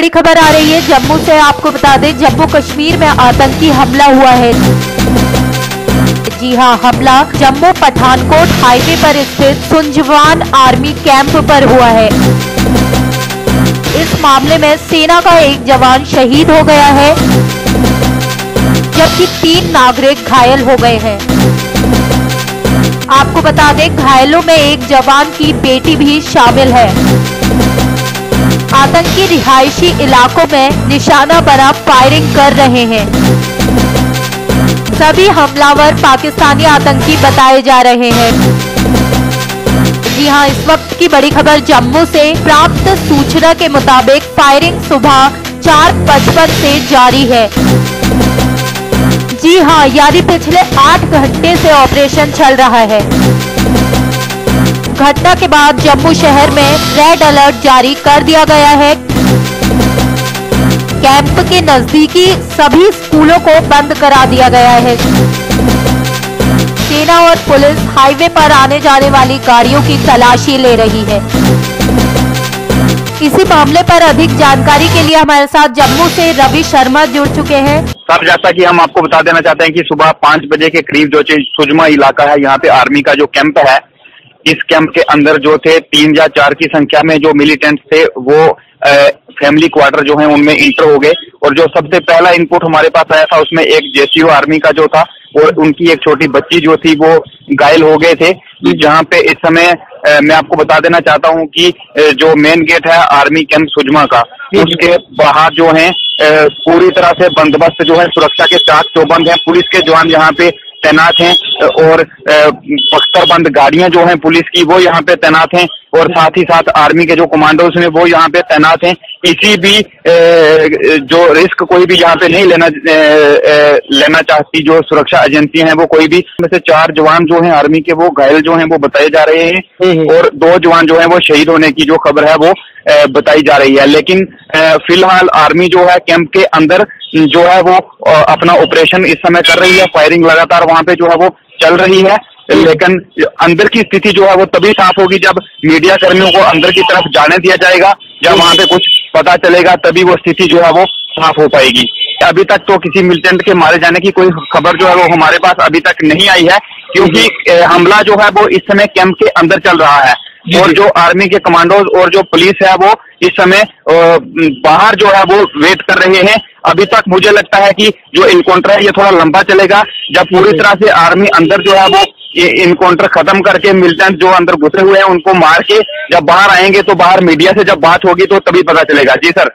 बड़ी खबर आ रही है। जम्मू से आपको बता दें, जम्मू कश्मीर में आतंकी हमला हुआ है। जी हाँ हमला जम्मू पठानकोट हाईवे पर स्थित सुंजवान आर्मी कैंप पर हुआ है। इस मामले में सेना का एक जवान शहीद हो गया है, जबकि तीन नागरिक घायल हो गए हैं। आपको बता दें, घायलों में एक जवान की बेटी भी शामिल है। आतंकी रिहायशी इलाकों में निशाना बना फायरिंग कर रहे हैं। सभी हमलावर पाकिस्तानी आतंकी बताए जा रहे हैं। जी हाँ इस वक्त की बड़ी खबर जम्मू से प्राप्त सूचना के मुताबिक फायरिंग सुबह चार पचपन से जारी है। जी हाँ यानी पिछले आठ घंटे से ऑपरेशन चल रहा है। घटना के बाद जम्मू शहर में रेड अलर्ट जारी कर दिया गया है। कैंप के नजदीकी सभी स्कूलों को बंद करा दिया गया है। सेना और पुलिस हाईवे पर आने जाने वाली गाड़ियों की तलाशी ले रही है। इसी मामले पर अधिक जानकारी के लिए हमारे साथ जम्मू से रवि शर्मा जुड़ चुके हैं। सर, जैसा कि हम आपको बता देना चाहते हैं कि सुबह पाँच बजे के करीब जो सुजमा इलाका है, यहाँ पे आर्मी का जो कैंप है इस कैंप के अंदर जो थे तीन या चार की संख्या में जो मिलिटेंट थे वो आ, फैमिली क्वार्टर जो है उनमें इंटर हो गए। और जो सबसे पहला इनपुट हमारे पास आया था उसमें एक जेसीओ आर्मी का जो था और उनकी एक छोटी बच्ची जो थी वो घायल हो गए थे। जहाँ पे इस समय मैं आपको बता देना चाहता हूँ कि जो मेन गेट है आर्मी कैंप सुजमा का उसके बाहर जो है पूरी तरह से बंदोबस्त जो है सुरक्षा के चाक चौबंद है। पुलिस के जवान यहाँ पे तैनात हैं। और बख्तरबंद गाड़ियाँ जो हैं पुलिस की वो यहाँ पे तैनात हैं और साथ ही साथ आर्मी के जो कमांडोज हैं वो यहाँ पे तैनात हैं। किसी भी जो रिस्क कोई भी यहाँ पे नहीं लेना लेना चाहती जो सुरक्षा एजेंसी हैं वो कोई भी। में से चार जवान जो हैं आर्मी के वो घायल जो हैं वो बताए जा रहे हैं। हम्म, हम्म। और दो जवान जो हैं वो शहीद होने की जो खबर है वो बताई जा रही है। लेकिन फ़िलहाल आर्मी जो है कैंप के अंदर जो है वो अपना ऑपरेशन इस समय कर रही है। फायरिंग लगातार वहाँ पे जो है वो चल रही है, लेकिन अंदर की स्थिति जो है वो तभी साफ़ होगी जब मीडिया कर्मियों को अंदर की तरफ़ जाने दिया जाएगा, जब वहाँ पे कुछ पता चलेगा, तभी वो स्थिति जो है वो साफ़ हो पाएगी। अभी तक तो किसी मिलिटेंट के मारे जाने की कोई खबर जो है वो हमारे पास अभी तक नहीं आई है, क्योंकि हमला जो है वो इस समय कैंप के अंदर चल रहा है। और जो आर्मी के कमांडोज और जो पुलिस है वो इस समय बाहर जो है वो वेट कर रहे हैं। अभी तक मुझे लगता है कि जो इनकाउंटर है ये थोड़ा लंबा चलेगा। जब पूरी तरह से आर्मी अंदर जो है वो ये इनकाउंटर खत्म करके मिलिटेंट जो अंदर घुसे हुए हैं उनको मार के जब बाहर आएँगे तो बाहर मीडिया से जब बात होगी तो तभी पता चलेगा। जी सर